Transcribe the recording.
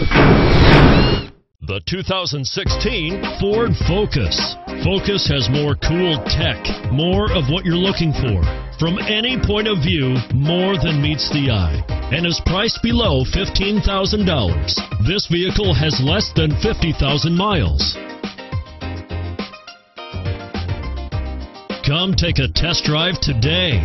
The 2016 Ford Focus. Focus has more cool tech, more of what you're looking for. From any point of view, more than meets the eye, and is priced below $15,000. This vehicle has less than 50,000 miles. Come take a test drive today.